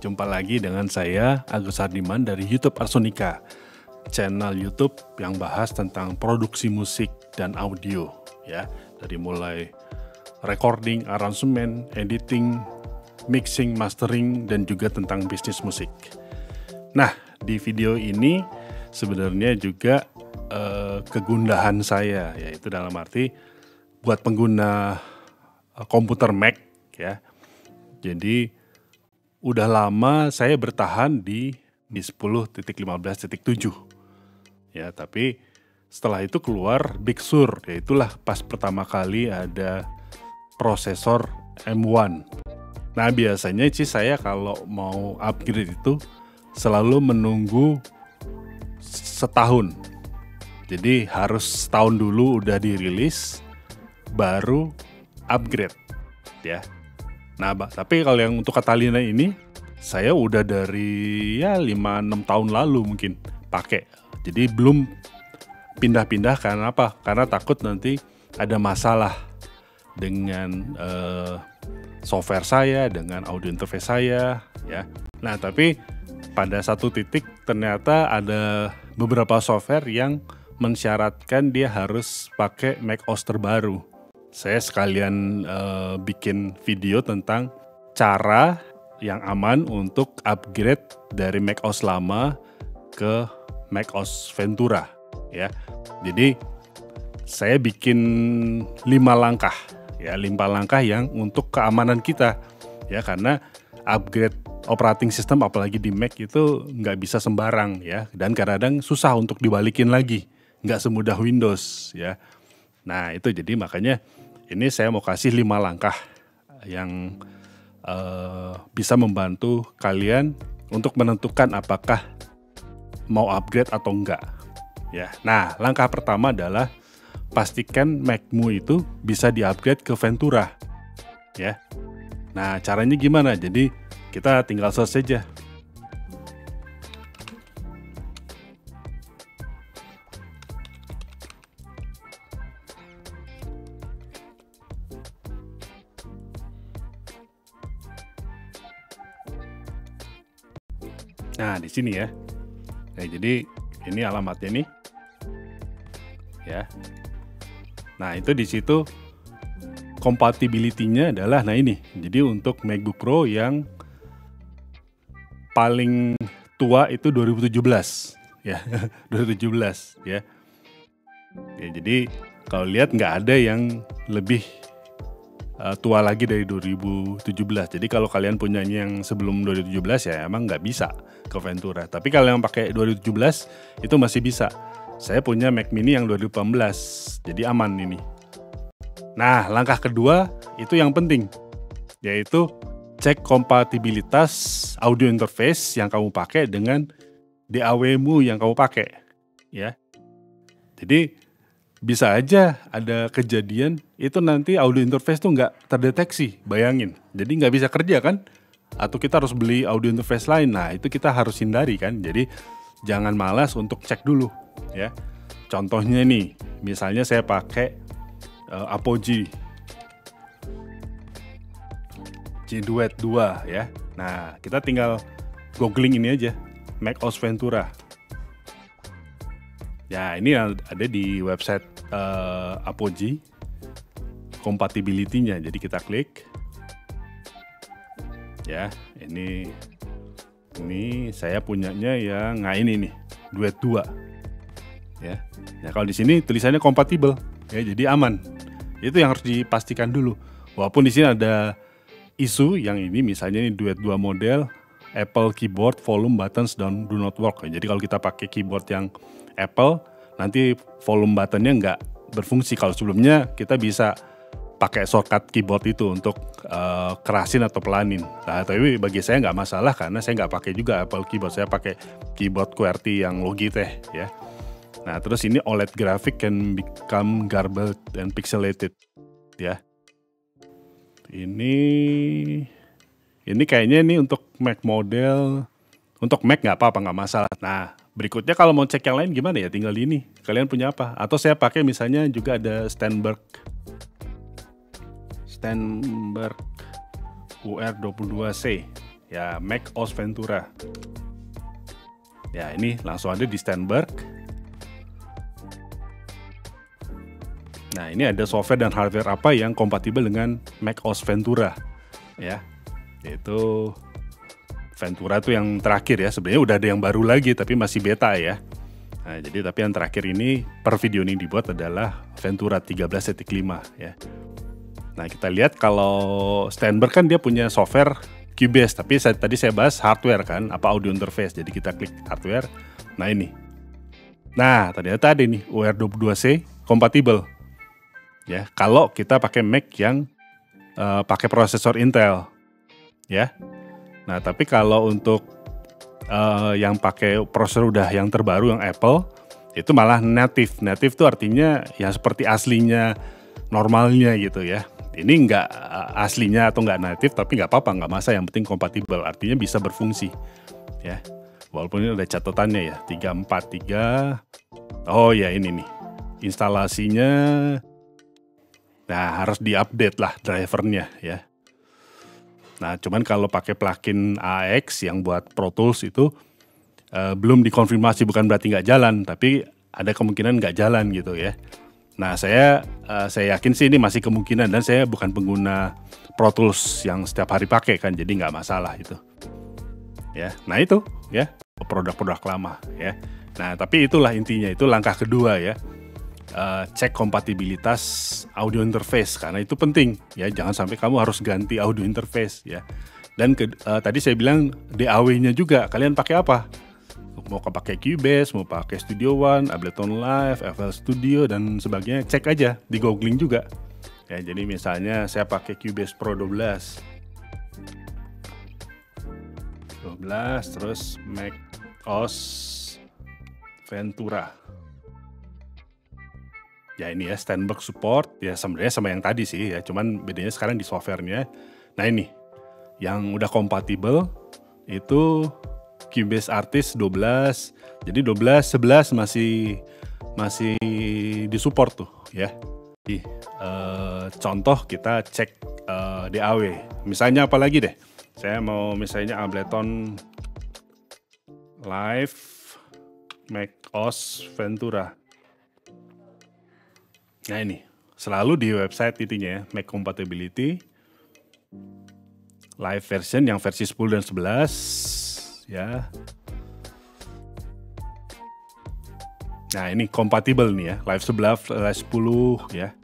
jumpa lagi dengan saya Agus Hardiman dari YouTube Arsonika, channel YouTube yang bahas tentang produksi musik dan audio ya, dari mulai recording, arrangement, editing, mixing, mastering dan juga tentang bisnis musik. Nah, di video ini sebenarnya juga eh, kegundahan saya yaitu dalam arti buat pengguna eh, komputer Mac ya. Jadi udah lama saya bertahan di di 10.15.7 ya tapi setelah itu keluar Big Sur yaitulah pas pertama kali ada prosesor M1 nah biasanya sih saya kalau mau upgrade itu selalu menunggu setahun. Jadi harus setahun dulu udah dirilis baru upgrade ya Nah, tapi kalau yang untuk Catalina ini saya udah dari ya 5-6 tahun lalu mungkin pakai. Jadi belum pindah-pindah karena apa? Karena takut nanti ada masalah dengan uh, software saya, dengan audio interface saya, ya. Nah, tapi pada satu titik ternyata ada beberapa software yang mensyaratkan dia harus pakai Mac OS terbaru saya sekalian uh, bikin video tentang cara yang aman untuk upgrade dari Mac OS lama ke Mac OS Ventura ya. Jadi saya bikin lima langkah ya lima langkah yang untuk keamanan kita ya karena upgrade operating system apalagi di Mac itu nggak bisa sembarang ya dan kadang-kadang susah untuk dibalikin lagi nggak semudah Windows ya. Nah itu jadi makanya ini saya mau kasih lima langkah yang uh, bisa membantu kalian untuk menentukan apakah mau upgrade atau enggak. Ya, nah langkah pertama adalah pastikan Macmu itu bisa di-upgrade ke Ventura. Ya, nah caranya gimana? Jadi kita tinggal search saja Nah, di sini ya. Nah, jadi ini alamatnya nih. Ya. Nah, itu di situ compatibility-nya adalah nah ini. Jadi untuk MacBook Pro yang paling tua itu 2017 ya 2017 ya ya jadi kalau lihat nggak ada yang lebih uh, tua lagi dari 2017. Jadi kalau kalian punya yang sebelum 2017 ya emang nggak bisa ke Ventura. Tapi kalau yang pakai 2017 itu masih bisa. Saya punya Mac Mini yang 2018, jadi aman ini. Nah, langkah kedua itu yang penting, yaitu cek kompatibilitas audio interface yang kamu pakai dengan DAW-mu yang kamu pakai, ya. Jadi bisa aja ada kejadian itu nanti audio interface tuh nggak terdeteksi, bayangin. Jadi nggak bisa kerja kan? Atau kita harus beli audio interface lain. Nah itu kita harus hindari kan. Jadi jangan malas untuk cek dulu ya. Contohnya nih, misalnya saya pakai uh, Apogee G Duet 2 ya. Nah kita tinggal googling ini aja, Mac OS Ventura. Ya ini ada di website uh, Apogee compatibility-nya. Jadi kita klik. Ya, ini ini saya punyanya yang nah ini nih, duet 2. Ya. Nah, kalau di sini tulisannya kompatibel ya, jadi aman. Itu yang harus dipastikan dulu. Walaupun di sini ada isu yang ini misalnya ini duet 2 model Apple keyboard volume buttons dan do not work. Jadi kalau kita pakai keyboard yang Apple nanti volume buttonnya nggak berfungsi. Kalau sebelumnya kita bisa pakai shortcut keyboard itu untuk uh, kerasin atau pelanin. Nah, tapi bagi saya nggak masalah karena saya nggak pakai juga Apple keyboard. Saya pakai keyboard QWERTY yang Logitech ya. Nah, terus ini OLED graphic can become garbled and pixelated ya. Ini ini kayaknya ini untuk Mac model untuk Mac nggak apa-apa nggak masalah. Nah, Berikutnya kalau mau cek yang lain gimana ya? Tinggal di ini. Kalian punya apa? Atau saya pakai misalnya juga ada Stenberg Stenberg UR22C ya Mac OS Ventura. Ya ini langsung ada di Stenberg. Nah ini ada software dan hardware apa yang kompatibel dengan Mac OS Ventura, ya, yaitu Ventura tuh yang terakhir ya. Sebenarnya udah ada yang baru lagi tapi masih beta ya. Nah, jadi tapi yang terakhir ini per video ini dibuat adalah Ventura 13.5 ya. Nah, kita lihat kalau Stenberg kan dia punya software Cubase, tapi saya, tadi saya bahas hardware kan, apa audio interface. Jadi kita klik hardware. Nah, ini. Nah, ternyata ada nih UR22C kompatibel. Ya, kalau kita pakai Mac yang uh, pakai prosesor Intel. Ya. Nah, tapi kalau untuk uh, yang pakai prosesor udah yang terbaru yang Apple itu malah native. Native itu artinya ya seperti aslinya normalnya gitu ya. Ini nggak uh, aslinya atau nggak native tapi nggak apa-apa nggak masa yang penting kompatibel artinya bisa berfungsi ya. Walaupun ini ada catatannya ya 343 Oh ya ini nih instalasinya Nah harus diupdate lah drivernya ya Nah, cuman kalau pakai plugin AX yang buat Pro Tools itu uh, belum dikonfirmasi bukan berarti nggak jalan, tapi ada kemungkinan nggak jalan gitu ya. Nah, saya uh, saya yakin sih ini masih kemungkinan dan saya bukan pengguna Pro Tools yang setiap hari pakai kan, jadi nggak masalah itu. Ya, nah itu ya produk-produk lama ya. Nah, tapi itulah intinya itu langkah kedua ya uh, cek kompatibilitas audio interface karena itu penting ya. Jangan sampai kamu harus ganti audio interface ya. Dan ke, uh, tadi saya bilang DAW-nya juga kalian pakai apa? Mau pakai Cubase mau pakai Studio One Ableton Live FL Studio dan sebagainya cek aja di googling juga. Ya jadi misalnya saya pakai Cubase Pro 12 12 terus Mac OS Ventura ya ini ya Stenberg support ya sebenarnya sama yang tadi sih ya. Cuman bedanya sekarang di softwarenya nah ini yang udah kompatibel itu Cubase Artist 12 jadi 12 11 masih masih disupport tuh ya. Di uh, contoh kita cek uh, eh, DAW misalnya apa lagi deh? Saya mau misalnya Ableton Live Mac OS Ventura Nah ini, selalu di website intinya ya, Mac Compatibility, live version yang versi 10 dan 11 ya. Nah ini kompatibel nih ya, live 11, live 10 ya.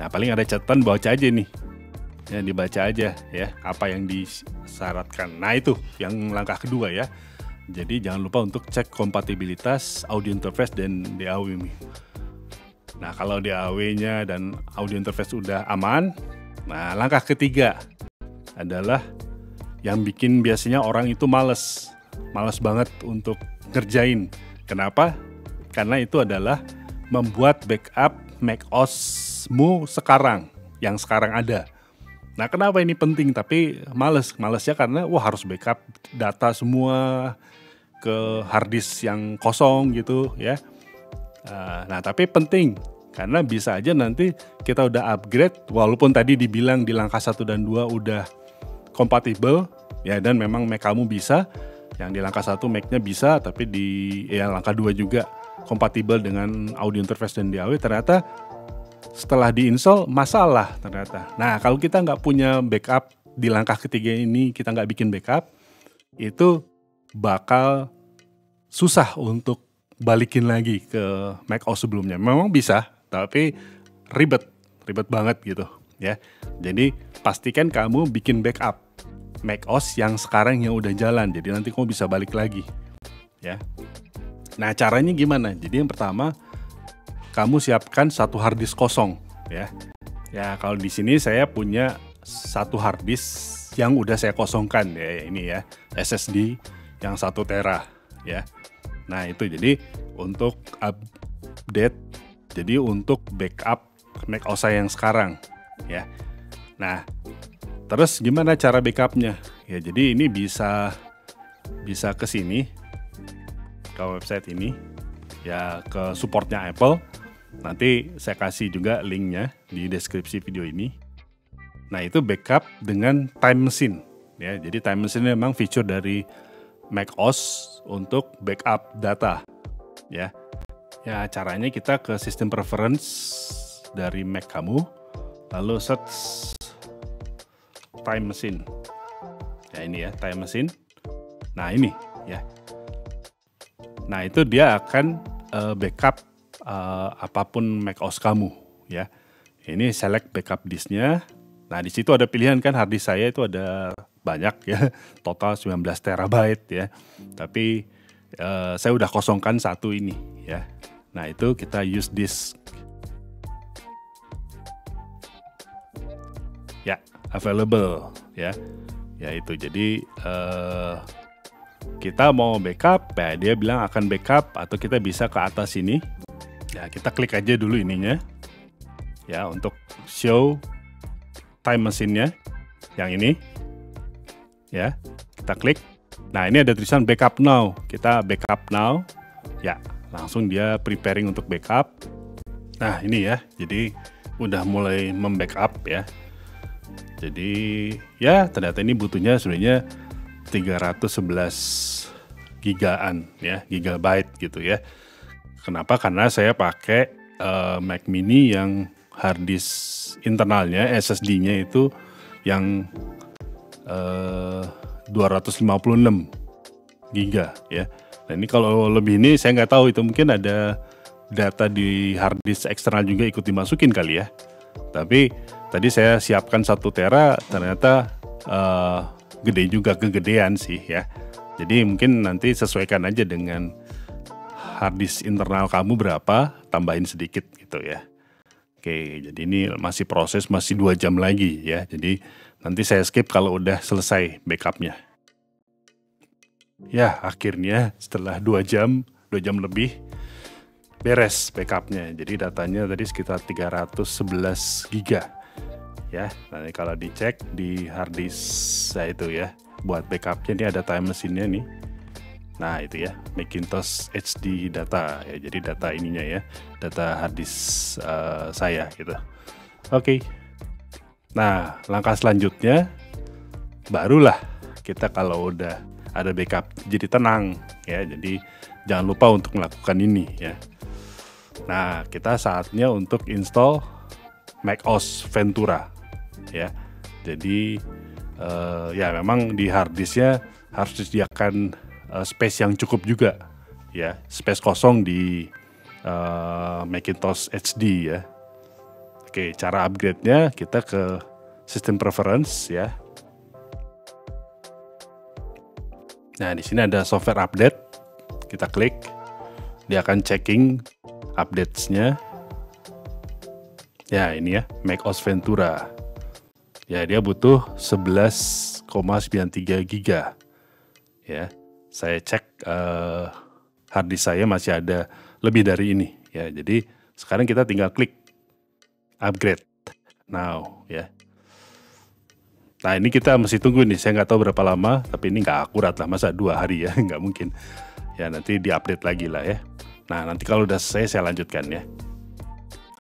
Nah paling ada catatan baca aja nih, ya dibaca aja ya apa yang disyaratkan. Nah itu yang langkah kedua ya jadi jangan lupa untuk cek kompatibilitas audio interface dan DAW. Nah kalau DAW-nya dan audio interface sudah aman, nah langkah ketiga adalah yang bikin biasanya orang itu males, males banget untuk ngerjain. Kenapa? Karena itu adalah membuat backup macOS-mu sekarang, yang sekarang ada. Nah, kenapa ini penting? Tapi males, malesnya karena wah harus backup data semua ke harddisk yang kosong gitu ya. Ah, nah, tapi penting karena bisa aja nanti kita udah upgrade walaupun tadi dibilang di langkah 1 dan 2 udah kompatibel ya dan memang Mac kamu bisa yang di langkah 1 Mac-nya bisa tapi di ya langkah 2 juga kompatibel dengan audio interface dan DAW ternyata setelah diinstal masalah ternyata. Nah kalau kita nggak punya backup di langkah ketiga ini kita nggak bikin backup itu bakal susah untuk balikin lagi ke Mac OS sebelumnya. Memang bisa, tapi ribet, ribet banget gitu ya. Jadi pastikan kamu bikin backup Mac OS yang sekarang yang udah jalan. Jadi nanti kamu bisa balik lagi ya. Nah caranya gimana? Jadi yang pertama kamu siapkan satu hard disk kosong ya. Ya kalau di sini saya punya satu hard disk yang udah saya kosongkan ya ini ya SSD yang satu tera ya. Nah itu jadi untuk update, jadi untuk backup Mac OS yang sekarang ya. Nah terus gimana cara backupnya? Ya jadi ini bisa bisa ke sini ke website ini ya ke supportnya Apple. Nanti saya kasih juga linknya di deskripsi video ini. Nah itu backup dengan time machine ya. Jadi time machine memang feature dari macOS untuk backup data ya. Ya caranya kita ke sistem preference dari Mac kamu lalu search time machine. Ya ini ya time machine. Nah ini ya. Nah itu dia akan uh, backup uh, apa pun macOS kamu ya. Ini select backup disknya. Nah di situ ada pilihan kan hard disk saya itu ada banyak ya, total 19 terabyte ya. Tapi uh, saya udah kosongkan satu ini ya. Nah itu kita use disk. Ya available ya. Ya itu jadi uh, kita mau backup ya dia bilang akan backup atau kita bisa ke atas ini ya kita klik aja dulu ininya. Ya untuk show time mesinnya yang ini. Ya kita klik. Nah ini ada tulisan backup now. Kita backup now. Ya langsung dia preparing untuk backup. Nah ini ya. Jadi udah mulai membackup ya. Jadi ya ternyata ini butuhnya sebenarnya 311 gigaan ya gigabyte gitu ya kenapa karena saya pakai uh, Mac Mini yang hard disk internalnya SSD-nya itu yang eh, uh, 256 giga ya. Nah ini kalau lebih ini saya nggak tahu itu mungkin ada data di hard disk eksternal juga ikut dimasukin kali ya. Tapi tadi saya siapkan satu tera ternyata uh, gede juga kegedean sih ya. Jadi mungkin nanti sesuaikan aja dengan hard disk internal kamu berapa, tambahin sedikit gitu ya. Oke, jadi ini masih proses, masih dua jam lagi ya. Jadi nanti saya skip kalau udah selesai backupnya. Ya, akhirnya setelah dua jam, dua jam lebih, beres backupnya. Jadi datanya tadi sekitar 311 giga. Ya, nanti kalau dicek di hard disk saya itu ya, buat backupnya ini ada time mesinnya nih Nah itu ya Macintosh HD data ya jadi data ininya ya data harddisk uh, saya gitu. Oke. Okay. Nah langkah selanjutnya barulah kita kalau udah ada backup jadi tenang ya jadi jangan lupa untuk melakukan ini ya. Nah kita saatnya untuk install macOS Ventura ya. Jadi uh, ya memang di harddisknya harus disediakan uh, space yang cukup juga ya. Space kosong di uh, Macintosh HD ya. Oke cara upgrade-nya kita ke sistem preference ya. Nah di sini ada software update. Kita klik. Dia akan checking updates-nya. Ya ini ya macOS Ventura. Ya dia butuh 11,93 giga ya saya cek uh, hard disk saya masih ada lebih dari ini ya. Jadi sekarang kita tinggal klik upgrade now ya. Nah ini kita masih tunggu nih, saya nggak tahu berapa lama, tapi ini nggak akurat lah, masa dua hari ya, nggak mungkin. Ya nanti diupdate lagi lah ya. Nah nanti kalau udah selesai saya lanjutkan ya.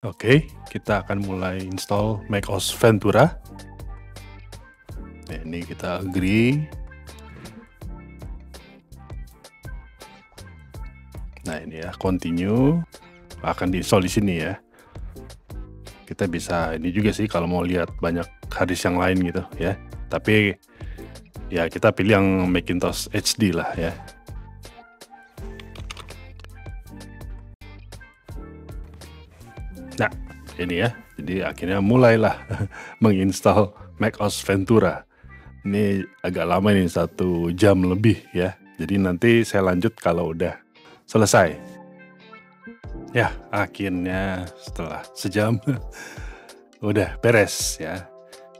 Oke, kita akan mulai install macOS Ventura. Nah, ini kita agree. Nah ini ya, continue akan diinstal di sini ya. Kita bisa ini juga sih kalau mau lihat banyak hadis yang lain gitu ya. Tapi ya kita pilih yang Macintosh HD lah ya. Nah ini ya, jadi akhirnya mulailah menginstal macOS Ventura. Ini agak lama ini satu jam lebih ya. Jadi nanti saya lanjut kalau udah selesai. Ya, akhirnya setelah sejam udah beres ya.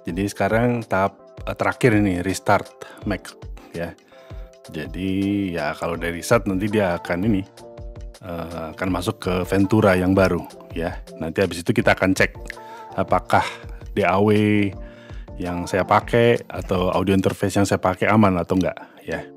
Jadi sekarang tahap eh, terakhir ini restart Mac ya. Jadi ya kalau dari restart nanti dia akan ini uh, akan masuk ke Ventura yang baru ya. Nanti habis itu kita akan cek apakah DAW yang saya pakai atau audio interface yang saya pakai aman atau enggak ya.